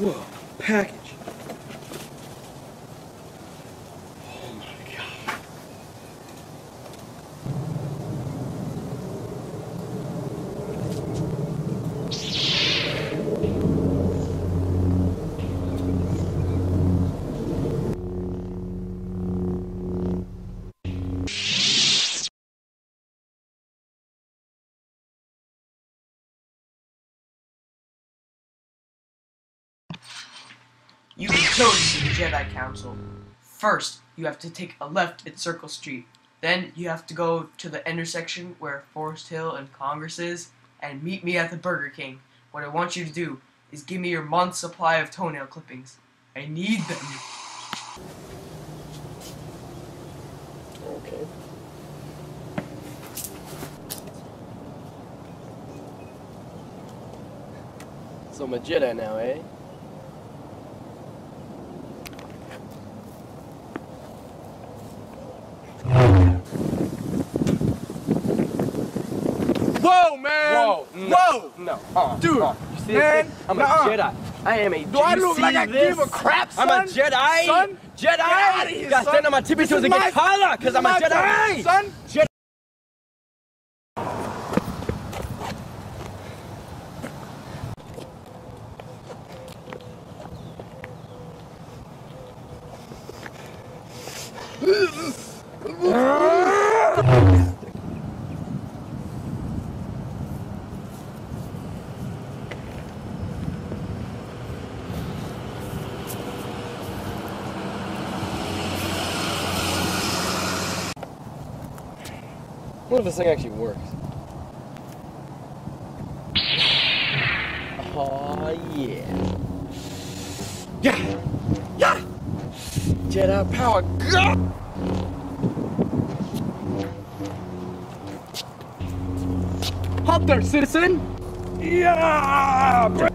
Whoa, package. You've been chosen to the Jedi Council. First, you have to take a left at Circle Street. Then you have to go to the intersection where Forest Hill and Congress is and meet me at the Burger King. What I want you to do is give me your month's supply of toenail clippings. I need them. Okay. So I'm a Jedi now, eh? Whoa, man! Whoa, no. Whoa! No. Uh, Dude, uh, you see man, this? I'm nuh-uh. a Jedi. I am a Do I look like I this? give a crap, I'm a? Jedi. Son? Jedi. Get outta here, Gotta son. stand on my tippy toes and get taller, cause I'm a Jedi. place, son. Jedi. What if this thing actually works? Oh yeah. Yeah! Yeah! Jedi power, go! Halt there, citizen! Yeah!